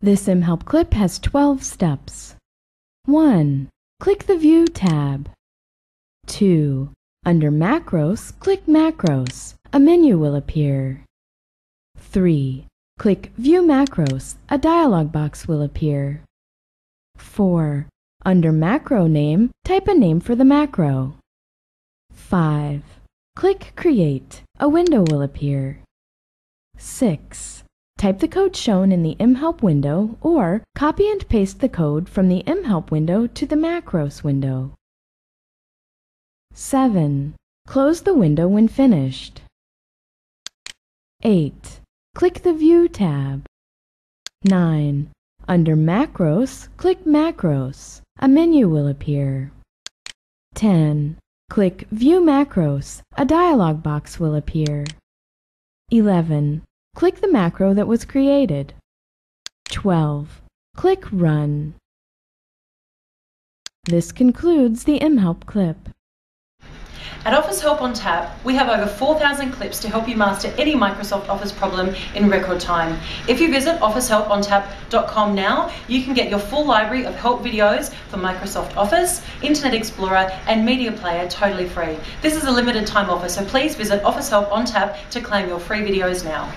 This mHelp clip has 12 steps. 1. Click the View tab. 2. Under Macros, click Macros. A menu will appear. 3. Click View Macros. A dialog box will appear. 4. Under Macro Name, type a name for the macro. 5. Click Create. A window will appear. 6. Type the code shown in the mHelp window or copy and paste the code from the mHelp window to the Macros window. 7. Close the window when finished. 8. Click the View tab. 9. Under Macros, click Macros. A menu will appear. 10. Click View Macros. A dialog box will appear. 11. Click the macro that was created. 12. Click Run. This concludes the mHelp clip. At Office Help on Tap, we have over 4,000 clips to help you master any Microsoft Office problem in record time. If you visit officehelpontap.com now, you can get your full library of help videos for Microsoft Office, Internet Explorer, and Media Player totally free. This is a limited time offer, so please visit Office Help on Tap to claim your free videos now.